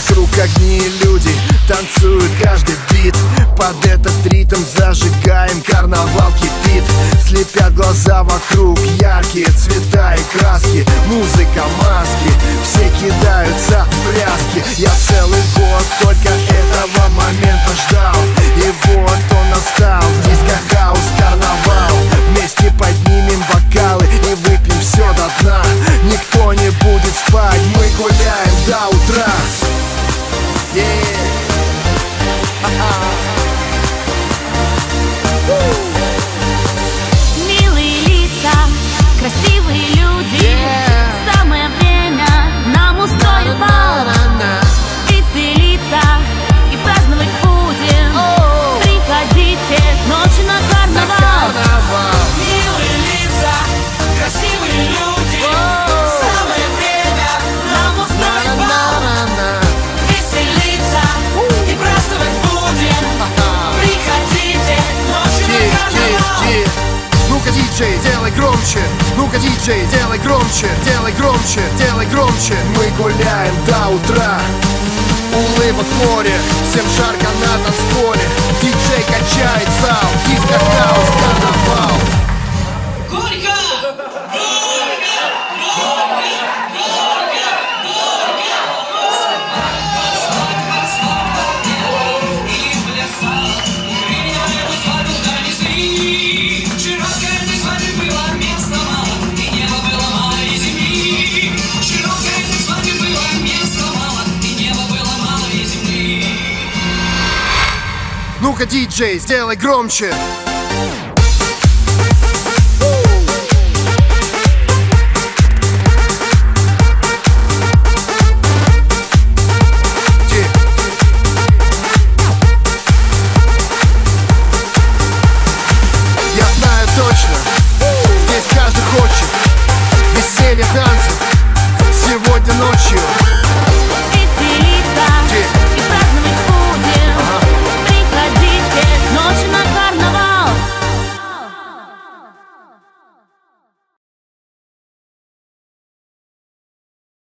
Вокруг огни и люди танцуют каждый бит. Под этот ритм зажигаем, карнавал кипит. Слепят глаза вокруг, яркие цвета и краски. Музыка, маски, все кидаются в пляски Я целый год только этого момента ждал. И вот он настал, диско хаус, карнавал. Вместе поднимем бокалы и выпьем все до дна. Никто не будет спать, мы гуляем до утра Yeah. Ha ha. Woo. Громче. Ну-ка, диджей, делай громче Делай громче, делай громче. Мы гуляем до утра. Улыбок море Всем жарко на танцполе. Диджей качает Ну-ка, диджей, сделай громче